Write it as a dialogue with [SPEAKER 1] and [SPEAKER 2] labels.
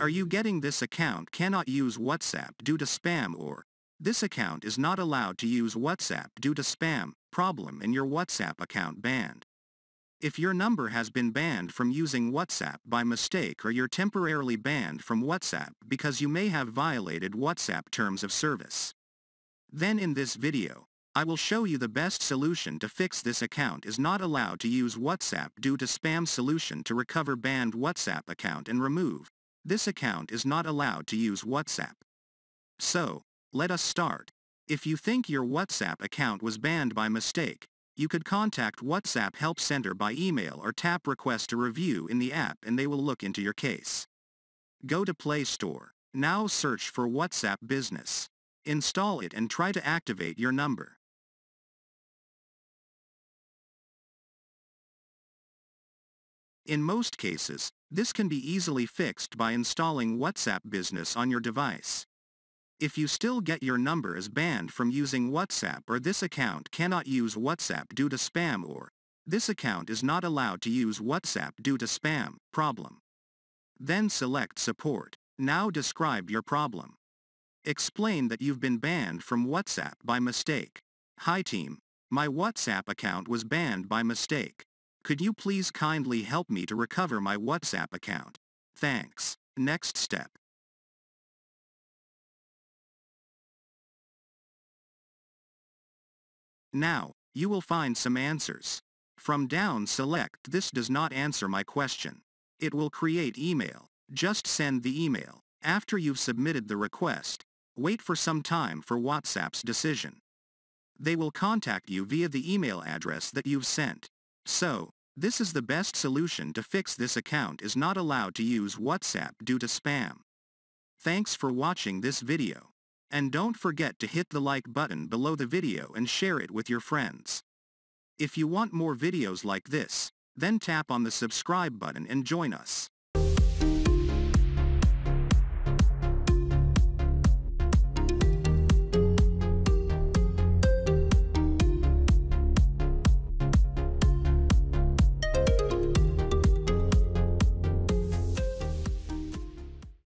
[SPEAKER 1] Are you getting this account cannot use WhatsApp due to spam or this account is not allowed to use WhatsApp due to spam problem and your WhatsApp account banned? If your number has been banned from using WhatsApp by mistake or you're temporarily banned from WhatsApp because you may have violated WhatsApp terms of service. Then in this video, I will show you the best solution to fix this account is not allowed to use WhatsApp due to spam solution to recover banned WhatsApp account and remove. This account is not allowed to use WhatsApp. So, let us start. If you think your WhatsApp account was banned by mistake, you could contact WhatsApp Help Center by email or tap Request a Review in the app and they will look into your case. Go to Play Store. Now search for WhatsApp Business. Install it and try to activate your number. In most cases, this can be easily fixed by installing WhatsApp Business on your device. If you still get your number as banned from using WhatsApp or this account cannot use WhatsApp due to spam or this account is not allowed to use WhatsApp due to spam problem. Then select Support. Now describe your problem. Explain that you've been banned from WhatsApp by mistake. Hi team, my WhatsApp account was banned by mistake. Could you please kindly help me to recover my WhatsApp account? Thanks. Next step. Now, you will find some answers. From down select this does not answer my question. It will create email. Just send the email. After you've submitted the request, wait for some time for WhatsApp's decision. They will contact you via the email address that you've sent. So, this is the best solution to fix this account is not allowed to use WhatsApp due to spam. Thanks for watching this video. And don't forget to hit the like button below the video and share it with your friends. If you want more videos like this, then tap on the subscribe button and join us.